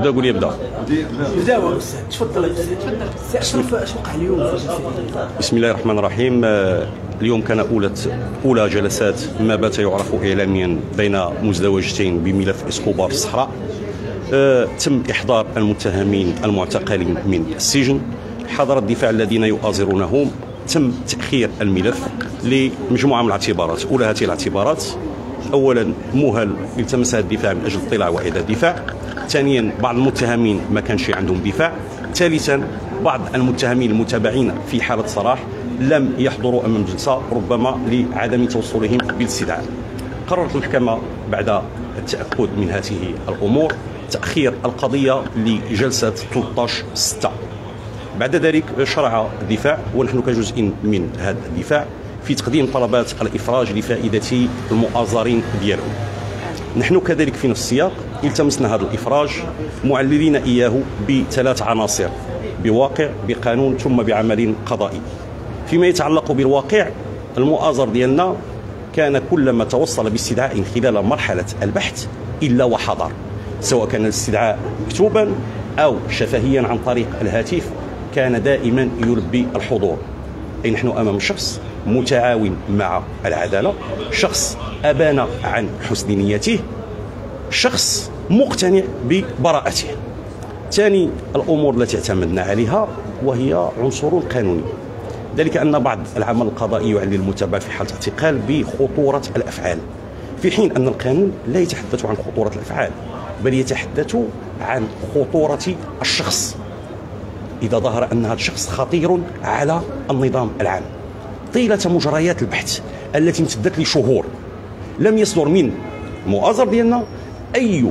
بدا قول يبدأ. أستاذ. تفضل. تفضل. اش وقع اليوم في بسم الله الرحمن الرحيم. آه، اليوم كان أولى أولى جلسات ما بات يعرف إعلاميا بين مزدوجتين بملف إسكوبار الصحراء. آه، تم إحضار المتهمين المعتقلين من السجن. حضر الدفاع الذين يؤازرونهم. تم تأخير الملف لمجموعة من الاعتبارات. أولى هذه الاعتبارات أولا مهل التمسها الدفاع من أجل اطلاع وإعداد دفاع ثانيا بعض المتهمين ما كانش عندهم دفاع ثالثا بعض المتهمين المتابعين في حالة صلاح لم يحضروا أمام الجلسة ربما لعدم توصلهم بالاستدعاء قررت المحكمة بعد التأكد من هذه الأمور تأخير القضية لجلسة 13 6 بعد ذلك شرع الدفاع ونحن كجزء من هذا الدفاع في تقديم طلبات الإفراج لفائدة المؤازرين ديالهم. نحن كذلك في نفس السياق التمسنا هذا الإفراج معللين إياه بثلاث عناصر بواقع بقانون ثم بعمل قضائي. فيما يتعلق بالواقع المؤازر ديالنا كان كلما توصل باستدعاء خلال مرحلة البحث إلا وحضر سواء كان الاستدعاء مكتوبا أو شفهيا عن طريق الهاتف كان دائما يلبي الحضور. أي نحن أمام شخص متعاون مع العدالة. شخص أبان عن حسن نيته. شخص مقتنع ببراءته. ثاني الأمور التي اعتمدنا عليها وهي عنصر قانوني. ذلك أن بعض العمل القضائي يعلن المتابع في حالة اعتقال بخطورة الأفعال. في حين أن القانون لا يتحدث عن خطورة الأفعال بل يتحدث عن خطورة الشخص. إذا ظهر أن هذا الشخص خطير على النظام العام. طيلة مجريات البحث التي امتدت لشهور. لم يصدر من المؤازر ديالنا أي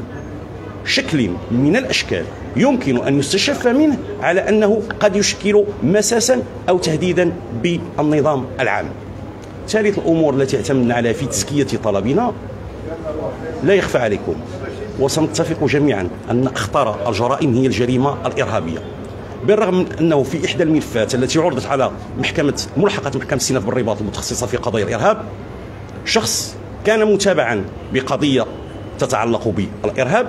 شكل من الأشكال يمكن أن يستشف منه على أنه قد يشكل مساسا أو تهديدا بالنظام العام. ثالث الأمور التي اعتمدنا عليها في تزكية طلبنا. لا يخفى عليكم وسنتفق جميعا أن أخطر الجرائم هي الجريمة الإرهابية. بالرغم من أنه في إحدى الملفات التي عرضت على محكمة ملحقة محكمة السيناء بالرباط المتخصصة في قضايا الإرهاب شخص كان متابعا بقضية تتعلق بالإرهاب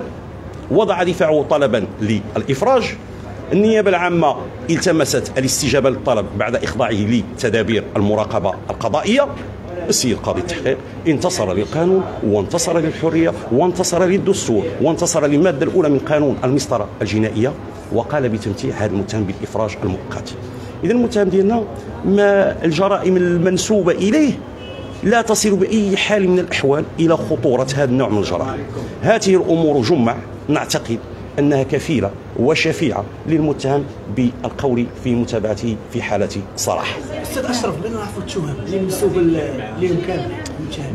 وضع دفاعه طلبا للإفراج. النيابة العامة التمست الاستجابة للطلب بعد إخضاعه لتدابير المراقبة القضائية. السيد قاضي التحقيق انتصر للقانون وانتصر للحرية وانتصر للدستور وانتصر للمادة الأولى من قانون المسطرة الجنائية وقال بتمتيع هذا المتهم بالإفراج المؤقت. إذا المتهم ديالنا ما الجرائم المنسوبة إليه لا تصل بأي حال من الأحوال إلى خطورة هذا النوع من الجرائم. هذه الأمور جمع نعتقد أنها كفيلة وشفيعة للمتهم بالقول في متابعته في حالة صلاح. أستاذ أشرف بغينا نعرفوا التهم اللي منسوبه لهم كامل.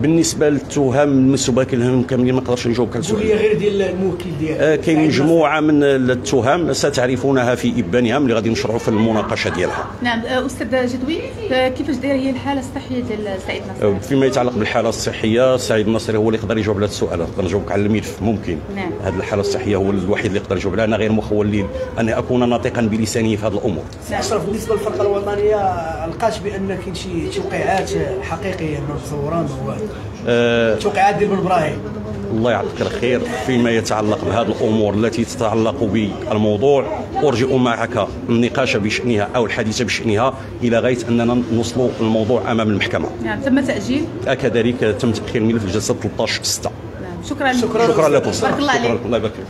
بالنسبة للتهم المنسوبة لهم كاملين ما نقدرش نجاوبك على السؤال غير ديال الموكل ديالك. آه، كاين مجموعة من التهم ستعرفونها في إبانها ملي غادي نشرعوا في المناقشة ديالها. نعم آه، أستاذ جدوي آه، كيفاش دايرة هي الحالة الصحية ديال سعيد نصر فيما يتعلق بالحالة الصحية سعيد النصري هو اللي يقدر يجاوب على هذا السؤال. نقدر نجاوبك على الملف ممكن. نعم. هذه الحالة الصحية هو الوحيد اللي يقدر يجاوب عليها. أنا غير مخول أن أكون ناطقا بلسانه في هذه الأمور. أستاذ أشرف بالنسبة للفرقة الوطنية لقات بأن كاين شي توقيعات حقيقية من أه توقيعات ديال بن إبراهيم الله يعطيك الخير فيما يتعلق بهذه الأمور التي تتعلق بالموضوع. أرجئ معك النقاش بشأنها أو الحديث بشأنها إلى غاية أننا نوصلوا الموضوع أمام المحكمة. نعم تم تأجيل؟ كذلك تم تأخير الملف لجلسه 13 6 نعم شكرا. شكراً. شكرا لكم. بارك الله عليك. شكرا الله يبارك فيك.